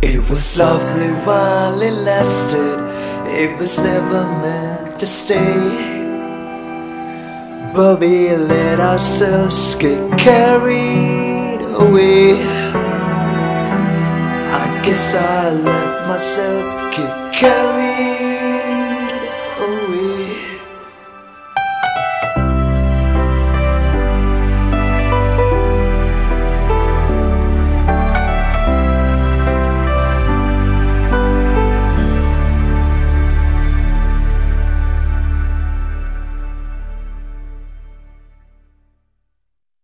It was lovely while it lasted, it was never meant to stay. But we let ourselves get carried away. I guess I let myself get carried